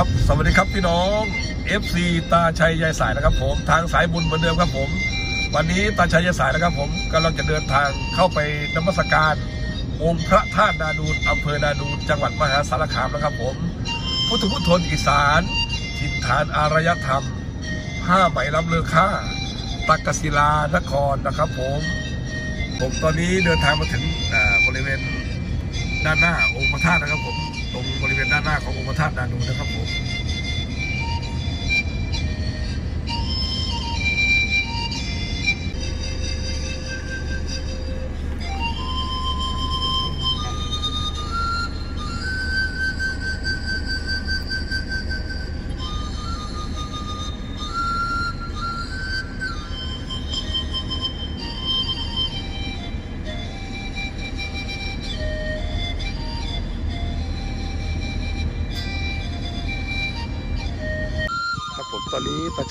ครับ สวัสดีครับพี่น้อง FC ตาชัยยายสายนะครับผมทางสายบุญเหมือนเดิมครับผม วันนี้ตาชัยยายสายนะครับผมกำลังจะเดินทางเข้าไปนมัสการองค์พระธาตุนาดูนอำเภอนาดูนจังหวัดมหาสารคามนะครับผมพุทธพุทธนอีสานถิ่นฐานอารยธรรมผ้าไหมล้ำเลอค่าตักกศิลานครนะครับผมผมตอนนี้เดินทางมาถึงบริเวณด้านหน้าองค์พระธาตุนะครับผม ตรงบริเวณด้านหน้าขององค์พระธาตุนานูนะครับผม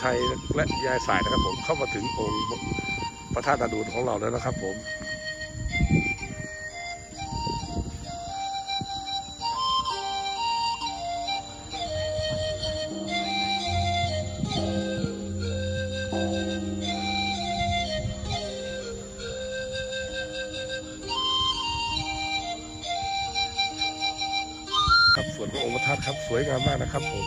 ชัยและยายสายนะครับผมเข้ามาถึงองค์พระธาตุนาดูนของเราแล้วนะครับผมครับส่วนขององค์พระธาตุครับสวยงามมากนะครับผม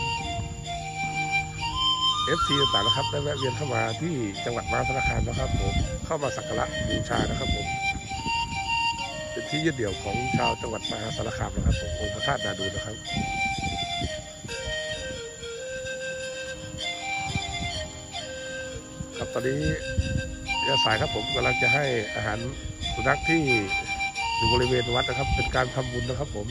FC ต่างๆนะครับได้แวะเวียนเข้ามาที่จังหวัดมหาสารคามนะครับผมเข้ามาสักการะบูชานะครับผมเป็นที่ยึดเดี่ยวของชาวจังหวัดมหาสารคามนะครับผมองค์พระธาตุนาดูนนะครับครับตอนนี้ยาสายครับผมกำลังจะให้อาหารสุนัขที่อยู่บริเวณวัดนะครับ เป็นการทำบุญนะครับผม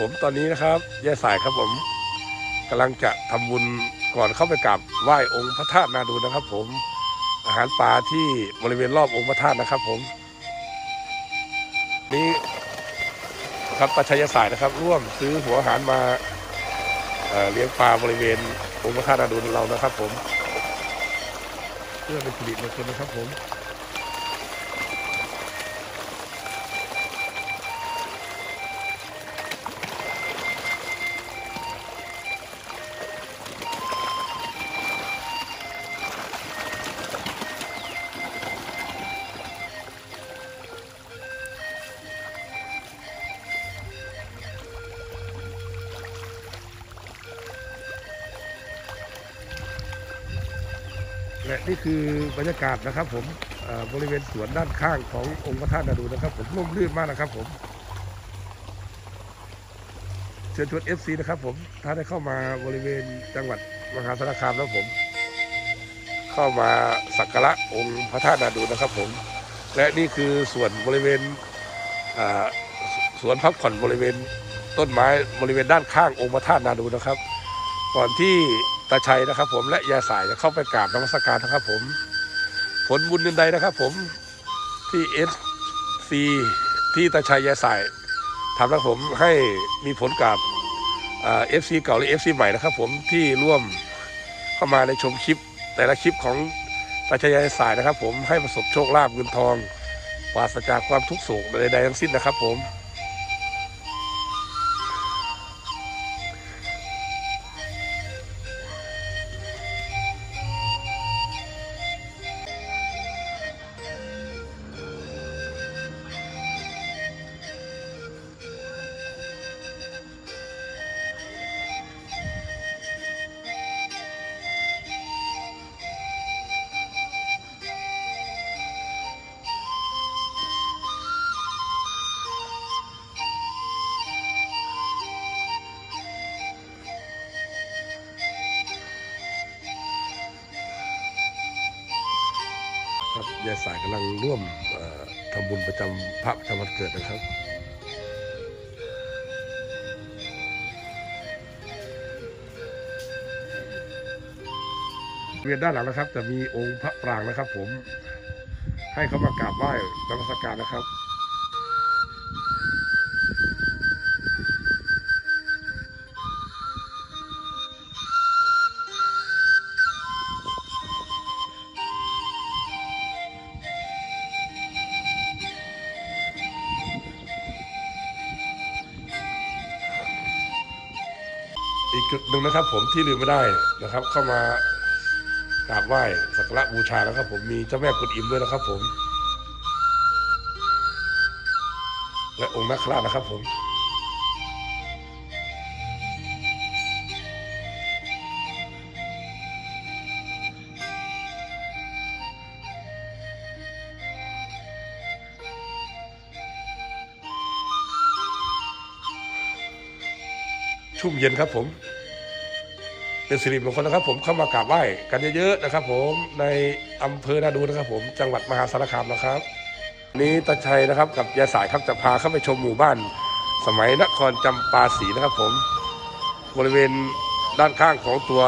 ผมตอนนี้นะครับยายสายครับผมกำลังจะทำบุญก่อนเข้าไปกราบไหว้องค์พระธาตุนาดูนะครับ ผมอาหารปลาที่บริเวณรอบองค์พระธาตุนะครับ ผม นี่ครับประชายสายนะครับ ร่วมซื้อหัวอาหารมาเเลี้ยงปลาบริเวณองค์พระธาตุนาดูนเรานะครับ ผมเพื่อเป็นสิริมงคลนะครับผม นี่คือบรรยากาศนะครับ ผมบริเวณสวนด้านข้างขององค์พระธาตุนาดูนนะครับ ผมร่มรื่นมากนะครับ ผมเชิญชวน FC นะครับ ผมถ้าได้เข้ามาบริเวณจังหวัดมหาสารคามแล้วผม เข้ามาสักการะองค์พระธาตุนาดูนนะครับ ผม และนี่คือส่วนบริเวณสวนพักผ่อนบริเวณต้นไม้บริเวณด้านข้างองค์พระธาตุนาดูนนะครับ ก่อนที่ ตาชัยนะครับ ผมและยายสายจะเข้าไปกราบนมัสการนะครับ ผม ผลบุญอันใดนะครับ ผมที่ FC ที่ตาชัยยายสายทำนะครับผมให้มีผลกับ FC เก่าหรือ FC ใหม่นะครับ ผมที่ร่วมเข้ามาในชมคลิป แต่ละคลิปของตาชัยยายสายนะครับ ผมให้ประสบโชคลาภเงินทองปราศจากความทุกข์โศกใดๆทั้งสิ้นนะครับ ผม ครับยายสายกำลังร่วมทำบุญประจำพระประจำวันเกิดนะครับเวียนด้านหลังนะครับ จะมีองค์พระปรางนะครับ ผมให้เขามากราบไหว้นมัสการนะครับ อีกจุดหนึ่งนะครับ ผมที่ลืมไม่ได้นะครับ เข้ามากราบไหว้สักการะบูชานะครับ ผมมีเจ้าแม่กุนอิมด้วยนะครับ ผม และองค์นักราชนะครับ ผม ชุ่มเย็นครับผมเป็นสิริมงคลนะครับ ผมเข้ามากราบไหว้กันเยอะๆนะครับ ผมในอำเภอนาดูนะครับ ผมจังหวัดมหาสารคามนะครับนี้ตาชัยนะครับ กับยายสายครับจะพาเข้าไปชมหมู่บ้าน สมัยนครจำปาสีนะครับ ผม บริเวณด้านข้างของตัว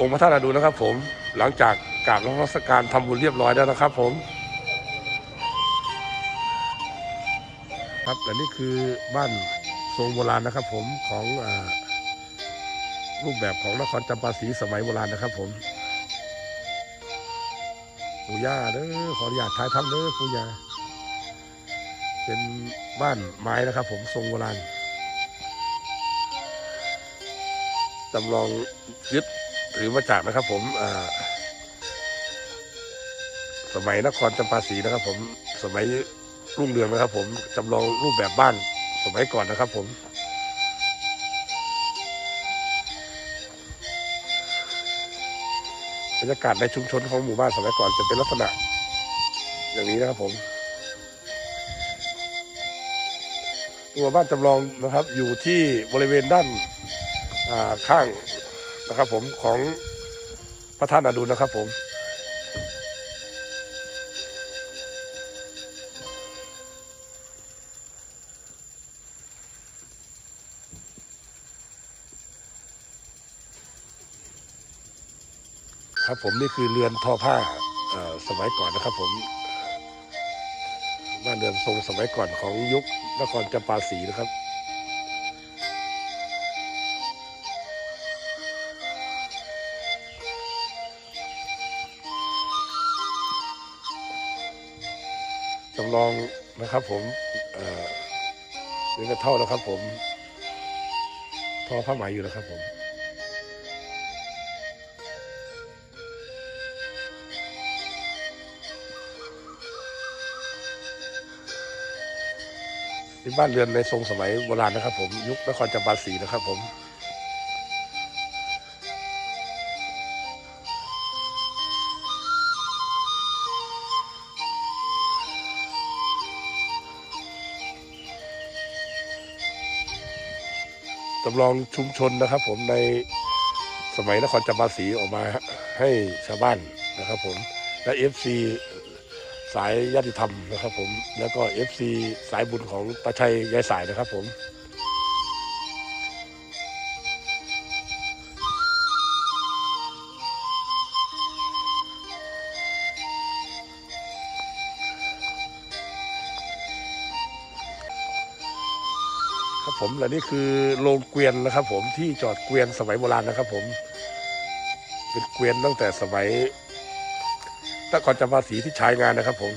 องค์พระธาตุนาดูนะครับ ผมหลังจากกราบนมัสการทำบุญเรียบร้อยแล้วนะครับ ผม ครับและนี่คือบ้าน ทรงโบราณนะครับ ผมของอรูปแบบของนครจำปาสีสมัยโบราณนะครับ ผมปู่ย่าเด้อขออนุญาตท้ายทำเด้อปู่ย่าเป็นบ้านไม้นะครับ ผมทรงโบราณจำลองยึดถือมาจากนะครับ ผมสมัยนครจำปาสีนะครับ ผมสมัยรุ่งเรืองนะครับ ผมจำลองรูปแบบบ้าน สมัยก่อนนะครับผม บรรยากาศในชุมชนของหมู่บ้านสมัยก่อนจะเป็นลักษณะ อย่างนี้นะครับผม ตัวบ้านจำลองนะครับ อยู่ที่บริเวณด้านข้างนะครับผมของพระธานาดูนนะครับผม ครับผมนี่คือเรือนทอผ้าสมัยก่อนนะครับผมบ้านเรือนทรงสมัยก่อนของยุคนครจำปาสีนะครับจำลองนะครับผมเอ่อเป็นกระเท่านะครับผมทอผ้าไหมอยู่นะครับผม เป็นบ้านเรือนในทรงสมัยโบราณนะครับ ผมยุคนครจำปาสีนะครับ ผมจำลองชุมชนนะครับ ผมในสมัยนครจำปาศรีออกมาให้ชาวบ้านนะครับ ผมและ FC สายญาติธรรมนะครับผม แล้วก็ FC สายบุญของตาชัยยายสายนะครับผมครับผมและนี่คือโรงเกวียนนะครับ ผมที่จอดเกวียนสมัยโบราณนะครับ ผม เป็นเกวียนตั้งแต่สมัย นครจำปาสีที่ใช้งานนะครับผม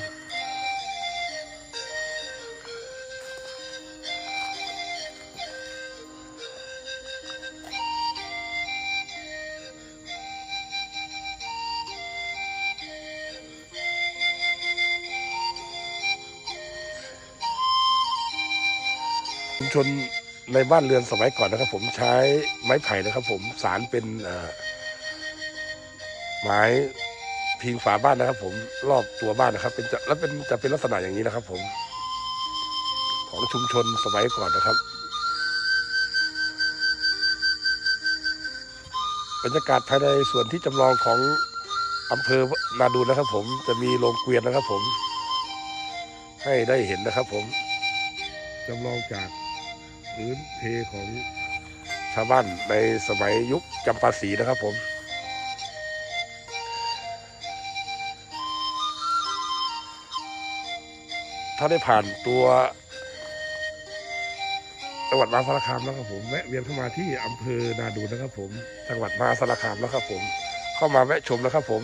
ชุมชนในบ้านเรือนสมัยก่อนนะครับ ผมใช้ไม้ไผ่นะครับ ผมสารเป็นเอ่อไม้ พิงฝาบ้านนะครับ ผมรอบตัวบ้านนะครับ เป็นจะแล้วเป็นจะเป็นลักษณะอย่างนี้นะครับ ผม ของชุมชนสมัยก่อนนะครับบรรยากาศภายในส่วนที่จำลองของอำเภอนาดูนนะครับ ผมจะมีโรงเกวียนนะครับ ผม ให้ได้เห็นนะครับ ผมจำลองจากพื้นเพของชาวบ้านในสมัยยุคจำปาสีนะครับ ผม ถ้าได้ผ่านตัวจังหวัดมหาสารคามแล้วครับผมแวะเวียนเข้ามาที่อำเภอนาดูนนะครับผม จังหวัดมหาสารคามแล้วครับผม เข้ามาแวะชมนะครับผม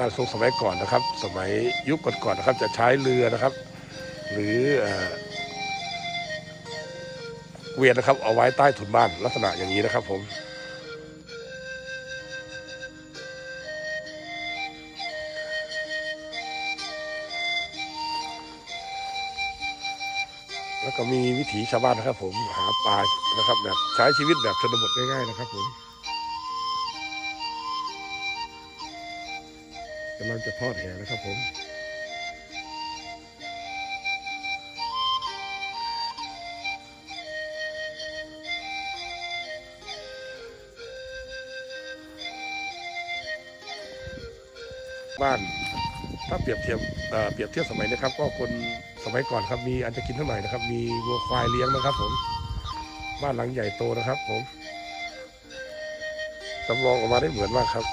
บ้านทรงสมัยก่อนนะครับ สมัยยุคก่อนๆนะครับ จะใช้เรือนะครับ หรือเออเวียนนะครับ เอาไว้ใต้ถุนบ้านลักษณะอย่างนี้นะครับผมแล้วก็มีวิถีชาวบ้านนะครับผมหาปลานะครับแบบใช้ชีวิตแบบชนบทง่ายๆนะครับผม กำลังจะทอดแหนะครับผมบ้านถ้าเปรียบเทียบเอ่อเปรียบเทียบสมัยนะครับ ก็คนสมัยก่อนครับมีอันจะกินเท่าไหร่นะครับ มีวัวควายเลี้ยงนะครับ ผม บ้านหลังใหญ่โตนะครับ ผมจำลองออกมาได้เหมือนมากครับ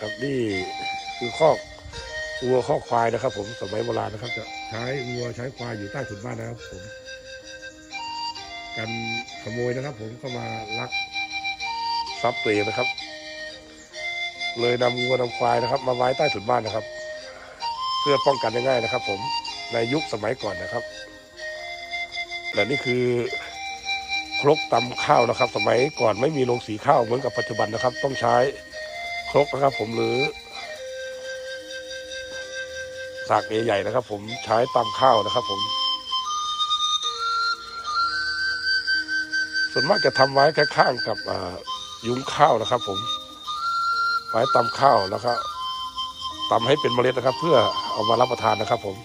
ครับนี่คือคอกวัวคอกควายนะครับ ผมสมัยโบราณนะครับ จะใช้วัวใช้ควายอยู่ใต้ถุนบ้านนะครับ ผม กันขโมยนะครับ ผมเข้ามาลักทรัพย์ตัวเองนะครับ เลยนำวัวนำควายนะครับ มาไว้ใต้ถุนบ้านนะครับ เพื่อป้องกันง่ายๆนะครับ ผมในยุคสมัยก่อนนะครับและนี่คือครกตำข้าวนะครับ สมัยก่อนไม่มีโรงสีข้าวเหมือนกับปัจจุบันนะครับ ต้องใช้ รกนะครับ ผมหรือสากใหญ่ๆนะครับ ผมใช้ตำข้าวนะครับ ผม ส่วนมากจะทำไว้แค่ข้างกับยุ้งข้าวนะครับ ผมไว้ตำข้าวแล้วก็ตำให้เป็นเมล็ดนะครับ เพื่อเอามารับประทานนะครับ ผม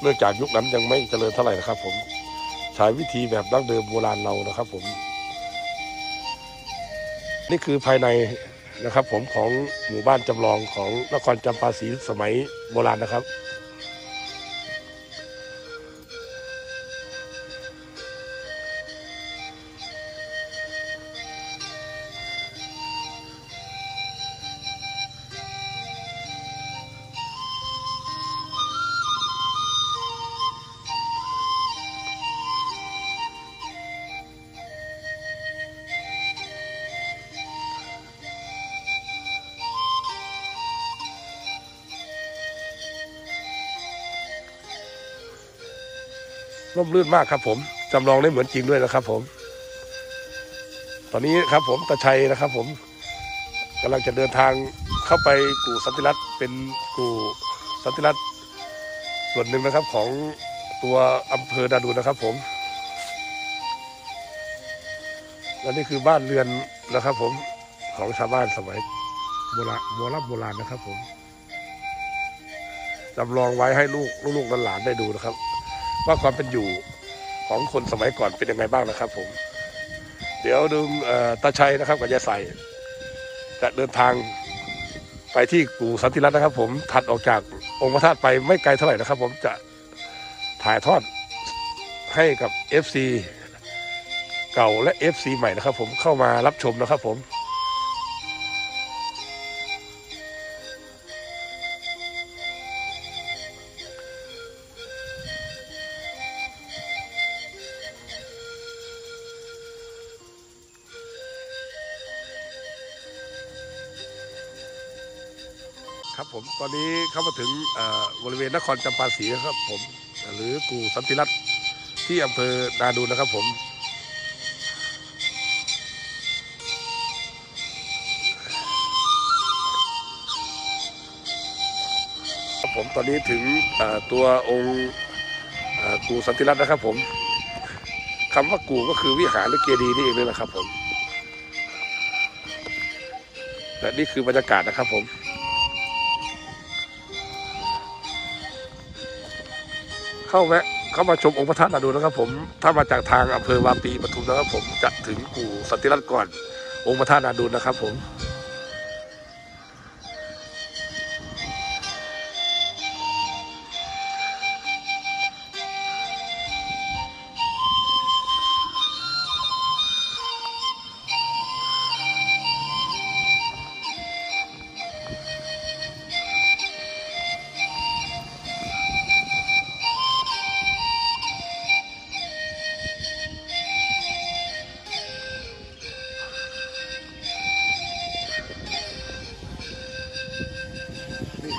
เนื่องจากยุคนั้นยังไม่เจริญเท่าไหร่นะครับ ผมใช้วิธีแบบดั้งเดิมโบราณเรานะครับ ผม นี่คือภายใน นะครับ ผมของหมู่บ้านจำลองของนครจำปาสีสมัยโบราณนะครับ ร่มรื่นมากครับ ผมจำลองได้เหมือนจริงด้วยนะครับ ผม ตอนนี้ครับ ผมตาชัยนะครับ ผมกำลังจะเดินทางเข้าไปกู่สันติรัตน์เป็นกู่สันติรัตน์ส่วนหนึ่งนะครับของตัวอำเภอนาดูนนะครับ ผมและนี่คือบ้านเรือนนะครับ ผมของชาวบ้านสมัยโบราณโบราณโบราณนะครับ ผมจำลองไว้ให้ลูกลูกหลานได้ดูนะครับ ว่าความเป็นอยู่ของคนสมัยก่อนเป็นยังไงบ้างนะครับผม เดี๋ยวดูตาชัยนะครับกับยายใสจะเดินทางไปที่กู่สันติรัตน์นะครับ ผมถัดออกจากองค์พระธาตุไปไม่ไกลเท่าไหร่นะครับ ผมจะถ่ายทอดให้กับ FC เก่าและ FC ใหม่นะครับ ผมเข้ามารับชมนะครับ ผม ครับผมตอนนี้เข้ามาถึงบริเวณนครจำปาสีนะครับผม หรือกูสันติรัตน์ที่อำเภอนาดูนนะครับผมครับผมตอนนี้ถึงตัวองค์กูสันติรัตน์นะครับผมคำว่ากูก็คือวิหารหรือเจดีย์นี่เองเลยนะครับผมและนี่คือบรรยากาศนะครับผม เข้าแวะเข้ามาชมองค์พระธาตุนาดูนะครับ ผมถ้ามาจากทางอำเภอวาปีปทุมนะครับผมจะถึงกู่สันติรัตน์ก่อนองค์พระธาตุนาดูนะครับผม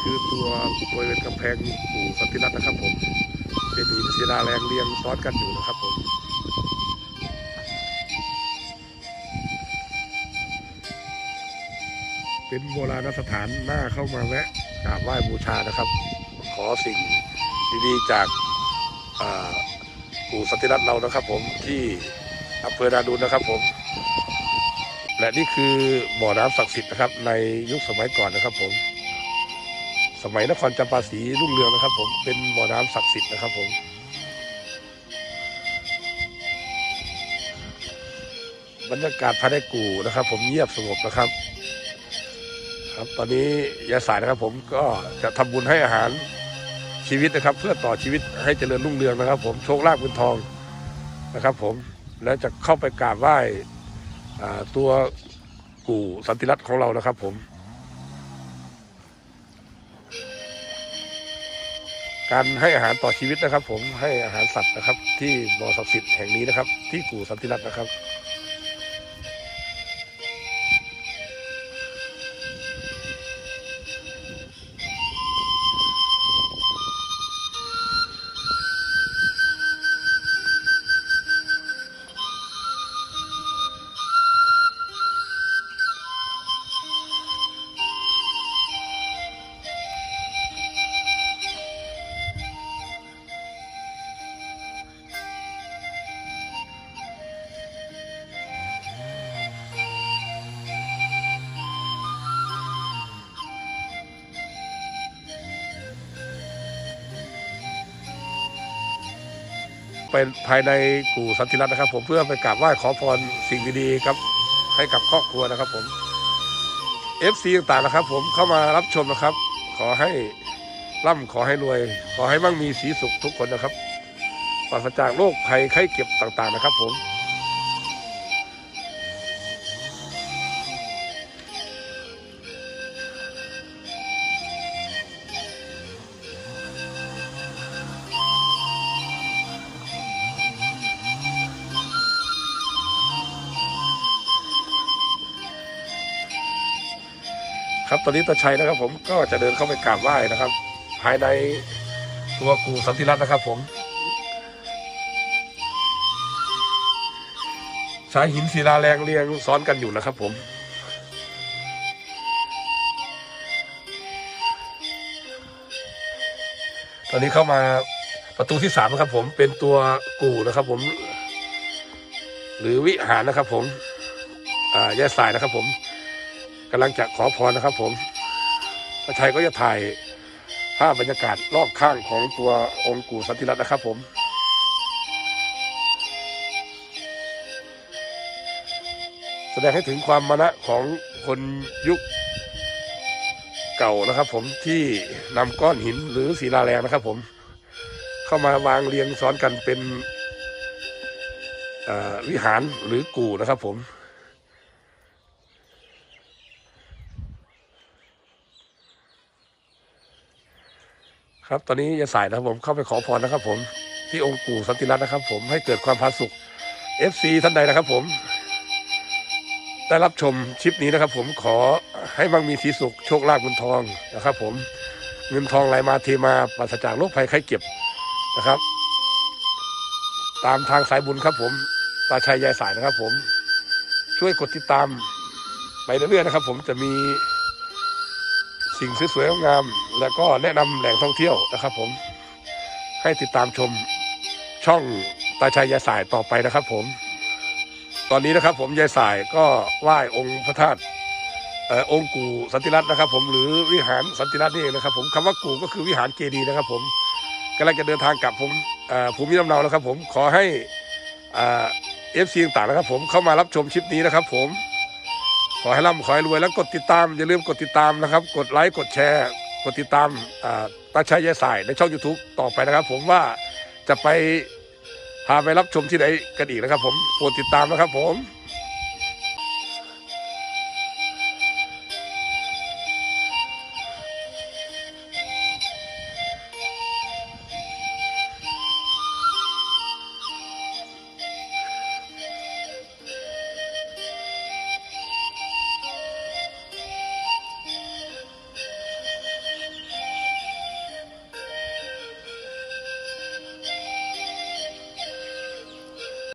ือตัวบริเวณกำแพงปู่สันติรัตน์นะครับผมเป็นหินศิลาแรงเรียงซ้อนกันอยู่นะครับผมเป็นโบราณสถานหน่าเข้ามาแวะกราบไหว้บูชานะครับ ขอสิ่งดีๆจากปู่สันติรัตน์เรานะครับ ผมที่อำเภอนาดูนนะครับ ผม และนี่คือบ่อน้ำศักดิ์สิทธิ์นะครับ ในยุคสมัยก่อนนะครับ ผม สมัยนครจำปาสีรุ่งเรืองนะครับ ผมเป็นบ่อน้ำศักดิ์สิทธิ์นะครับ ผมบรรยากาศภายในกู่นะครับ ผมเงียบสงบนะครับ ครับ ตอนนี้ยาสายนะครับ ผมก็จะทำบุญให้อาหารชีวิตนะครับ เพื่อต่อชีวิตให้เจริญรุ่งเรืองนะครับ ผมโชคลาภเงินทองนะครับ ผมแล้วจะเข้าไปกราบไหว้ตัวกู่สันติรัตน์ของเรานะครับ ผม การให้อาหารต่อชีวิตนะครับ ผมให้อาหารสัตว์นะครับ ที่บ่อศักดิ์สิทธิ์แห่งนี้นะครับ ที่กู่สันติรัตน์นะครับ ไปภายในกู่สันติรัตน์นะครับ ผมเพื่อไปกราบไหว้ขอพรสิ่งดีๆครับให้กับครอบครัวนะครับผม FC ต่างๆนะครับ ผมเข้ามารับชมนะครับ ขอให้ร่ำขอให้รวย ขอให้มั่งมีสีสุขทุกคนนะครับปราศจากโรคภัยไข้เจ็บต่างๆนะครับ ผม ตอนนี้ตาชัยนะครับ ผมก็จะเดินเข้าไปกราบไหว้นะครับ ภายในตัวกูสันติรัตน์นะครับ ผมสายหินศิลาแรงเรียงซ้อนกันอยู่นะครับ ผมตอนนี้เข้ามาประตูที่สามนะครับผมเป็นตัวกูนะครับ ผม หรือวิหารนะครับ ผมอ่าแย่สายนะครับ ผม กำลังจะขอพรนะครับ ผมพระชัยก็จะถ่ายภาพบรรยากาศรอบข้างของตัวองค์ปู่สันติรัตน์นะครับผมแสดงให้ถึงความมานะของคนยุคเก่านะครับ ผมที่นำก้อนหินหรือศิลาแรงนะครับ ผม เข้ามาวางเรียงซ้อนกันเป็นวิหารหรือกู่นะครับ ผม ครับ ตอนนี้ยายสายนะครับผมเข้าไปขอพรนะครับ ผมที่องค์ปู่สันติรัตน์นะครับ ผมให้เกิดความพาสุข FC ท่านใดนะครับ ผม ได้รับชมคลิปนี้นะครับ ผมขอให้มั่งมีสีสุขโชคลาภเงินทองนะครับ ผมเงินทองไหลมาเทมาปราศจากโรคภัยไข้เจ็บนะครับ ตามทางสายบุญครับ ผมตาชัยยายสายนะครับ ผมช่วยกดติดตามไปเรื่อยๆนะครับ ผมจะมี สิ่งสวยๆงามๆแล้วก็แนะนำแหล่งท่องเที่ยวนะครับ ผมให้ติดตามชมช่องตาชัยยายสายต่อไปนะครับ ผม ตอนนี้นะครับ ผมยายสายก็ไหว้องค์พระธาตุองค์กูสันติรัตน์นะครับ ผมหรือวิหารสันติรัตน์นี่เองนะครับ ผมคำว่ากูก็คือวิหารเจดีย์นะครับ ผมกำลังจะเดินทางกลับผมภูมิลำเนาแล้วครับ ผมขอให้ FC ต่างๆนะครับ ผมเข้ามารับชมคลิปนี้นะครับ ผม ขอให้ร่ำขอให้รวยแล้วกดติดตามอย่าลืมกดติดตามนะครับ กดไลค์กดแชร์ กดติดตามอ่าตาชัยยายสายในช่อง YouTube ต่อไปนะครับ ผมว่าจะไปพาไปรับชมที่ไหนกันอีกนะครับ ผมโปรดติดตามนะครับ ผม